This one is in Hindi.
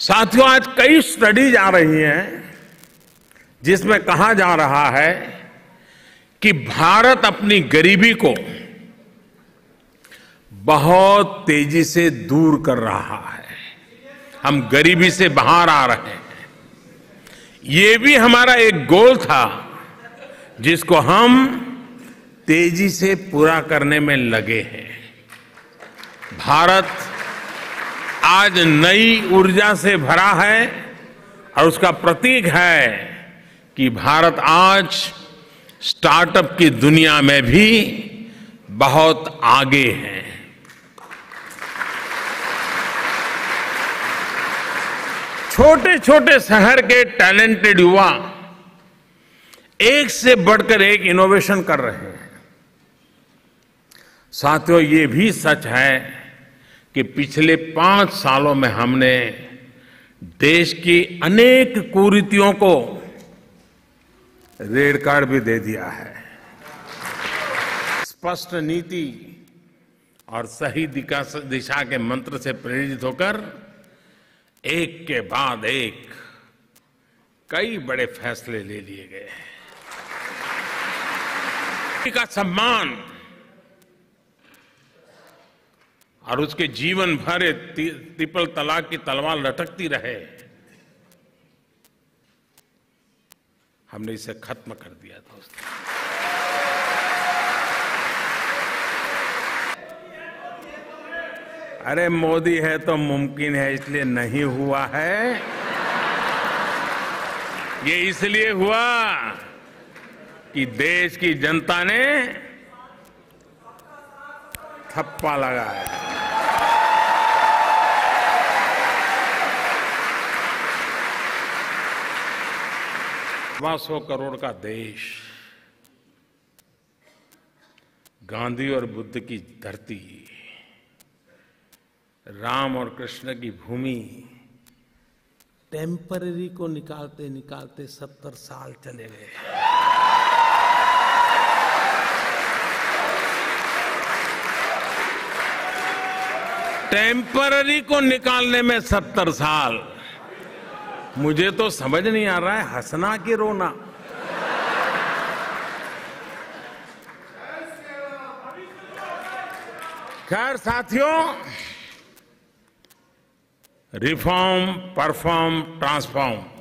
साथियों, आज कई स्टडीज़ आ रही हैं, जिसमें कहा जा रहा है कि भारत अपनी गरीबी को बहुत तेज़ी से दूर कर रहा है। हम गरीबी से बाहर आ रहे हैं। ये भी हमारा एक गोल था, जिसको हम तेज़ी से पूरा करने में लगे हैं। भारत आज नई ऊर्जा से भरा है और उसका प्रतीक है कि भारत आज स्टार्टअप की दुनिया में भी बहुत आगे है। छोटे छोटे शहर के टैलेंटेड युवा एक से बढ़कर एक इनोवेशन कर रहे हैं। साथियों, ये भी सच है कि पिछले पाँच सालों में हमने देश की अनेक कुरीतियों को रेड कार्ड भी दे दिया है। स्पष्ट नीति और सही दिशा के मंत्र से प्रेरित होकर एक के बाद एक कई बड़े फैसले ले लिए गए हैं। का सम्मान और उसके जीवन भर ट्रिपल तलाक की तलवार लटकती रहे। हमने इसे खत्म कर दिया दोस्तों। अरे मोदी है तो मुमकिन है, इसलिए नहीं हुआ है। ये इसलिए हुआ कि देश की जनता ने थप्पा लगाया। सवा सौ करोड़ का देश, गांधी और बुद्ध की धरती, राम और कृष्ण की भूमि, टेम्पररी को निकालते निकालते सत्तर साल चले गए। टेम्पररी को निकालने में सत्तर साल। मुझे तो समझ नहीं आ रहा है हंसना कि रोना। खैर साथियों, रिफॉर्म, परफॉर्म, ट्रांसफॉर्म।